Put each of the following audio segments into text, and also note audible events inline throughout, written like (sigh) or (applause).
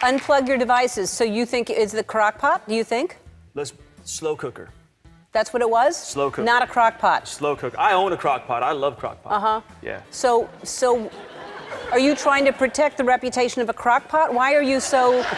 unplug your devices. So you think it's the crock pot? Do you think? Let's slow cooker. That's what it was? Slow cooker. Not a crock pot. Slow cooker. I own a crock pot. I love crock pot. Uh huh. Yeah. So, so, are you trying to protect the reputation of a crock pot? Why are you so? (laughs)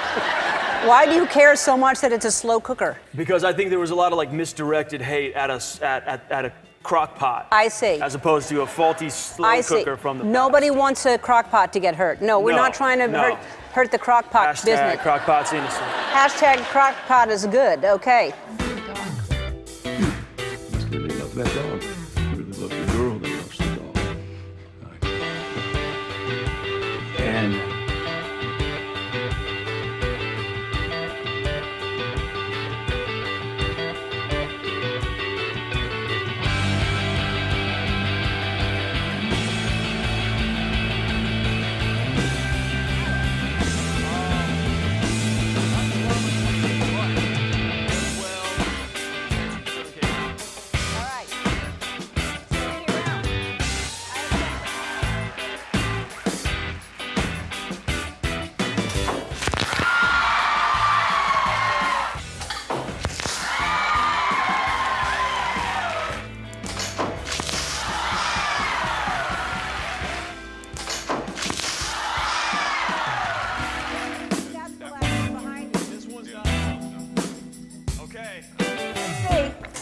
Why do you care so much that it's a slow cooker? Because I think there was a lot of like misdirected hate at us at, at, at a crock pot. I see. As opposed to a faulty slow I see. cooker from the Nobody wants a crock pot to get hurt. No, we're No, not trying to no. hurt hurt the crock pot Hashtag business. crock pot's innocent. Hashtag crock pot is good. Okay. Must really love that dog. Okay. Hey.